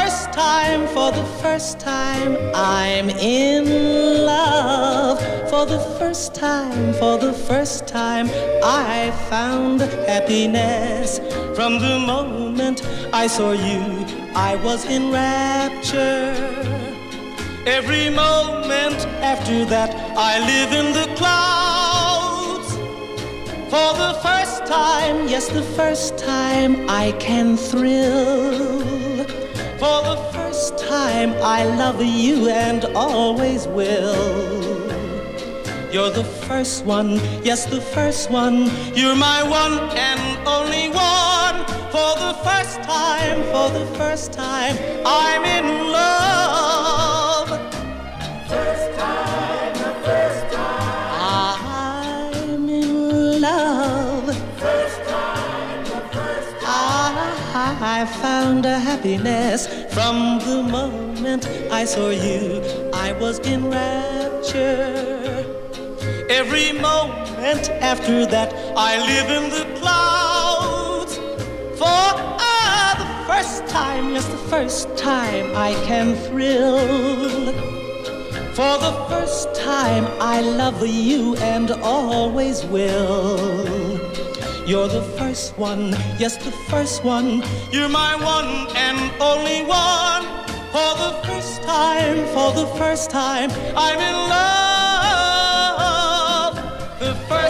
first time for the first time, I'm in love. For the first time, for the first time, I found happiness. From the moment I saw you, I was in rapture. Every moment after that, I live in the clouds. For the first time, yes, the first time, I can thrill. For the first time, I love you and always will. You're the first one, yes, the first one. You're my one and only one. For the first time, for the first time, I'm in I found a happiness from the moment I saw you. I was in rapture. Every moment after that, I live in the clouds. For ah, the first time, yes, the first time I can thrill. For the first time, I love you and always will. You're the first one, yes, the first one. You're my one and only one. For the first time, for the first time, I'm in love. The first